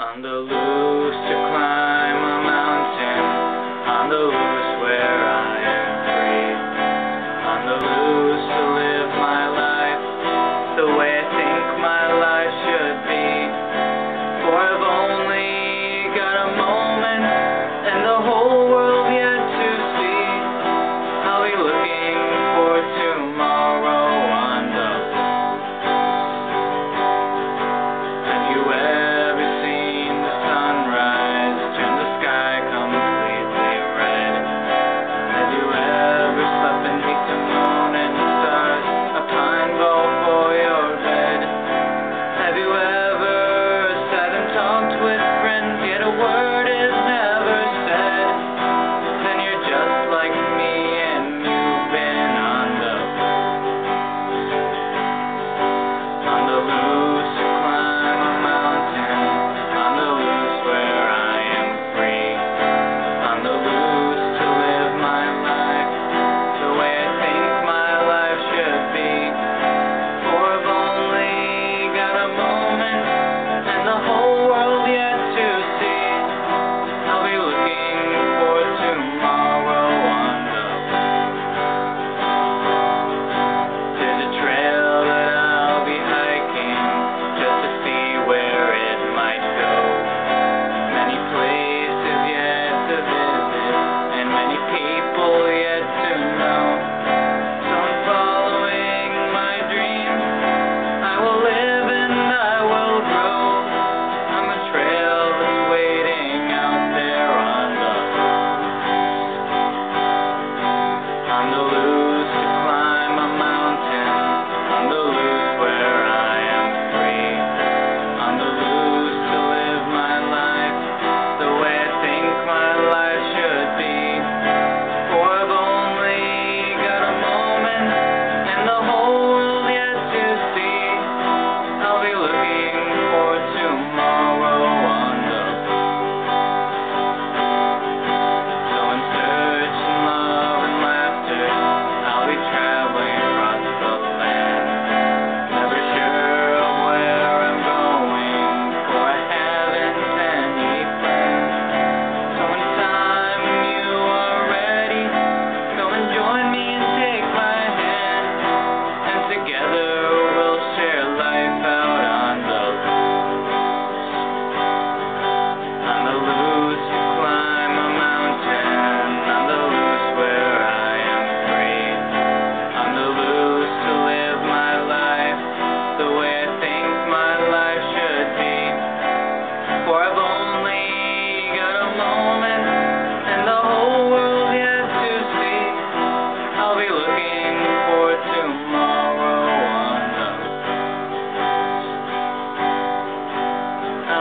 On the loose to climb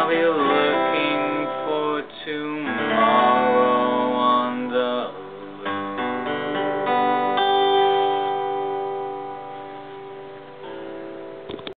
We're looking for two.